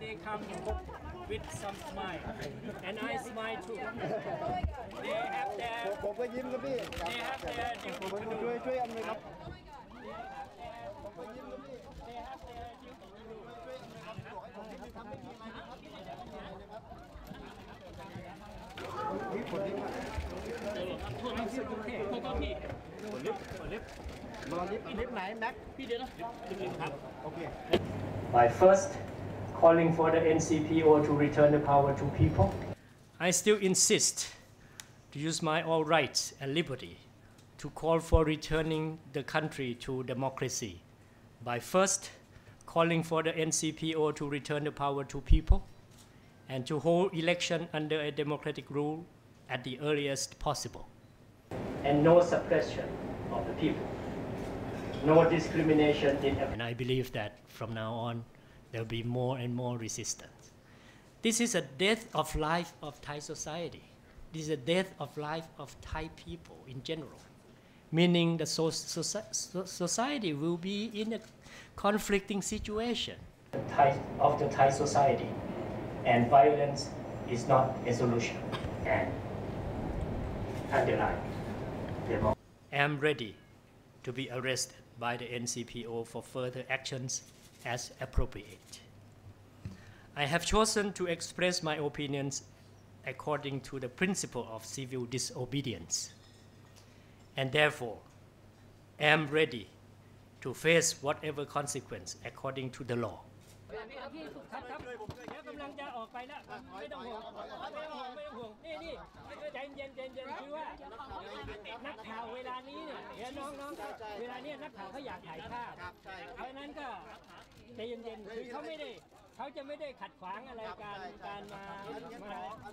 they come with some smile, and I smile too. They have their ผมก็ยิ้มครับพี่ครับ they have their ผม duty ผม to ช่วย do. ช่วยอันหนึงครับ They have their duty to do. รอลิฟต์ลิฟต์ไหนแม็ก By first calling for the NCPO to return the power to people, I still insist to use my all rights and liberty to call for returning the country to democracy. By first calling for the NCPO to return the power to people and to hold election under a democratic rule at the earliest possible. And no suppression of the people no discrimination in and I believe that from now on there will be more and more resistance. This is a death of life of Thai society. This is a death of life of Thai people in general, meaning the so- soci- so- society will be in a conflicting situation Thai, of the Thai society, and violence is not a solution. And underline, I am ready to be arrested by the NCPO for further actions as appropriate. I have chosen to express my opinions according to the principle of civil disobedience, and therefore am ready to face whatever consequence according to the law. ครับครับเดี๋ยวกำลังจะออกไปแล้ว ไม่ต้องห่วงไม่ต้องห่วงไม่ต้องห่วงนี่นี่ใจเย็นใจเย็นคือว่า นักข่าวเวลานี้เนี่ยเดี๋ยวน้องน้องเวลาเนี้ยนักข่าวเขาอยากถ่ายภาพเพราะฉะนั้นก็ใจเย็นๆคือเขาไม่ได้เขาจะไม่ได้ขัดขวางอะไรการการมามา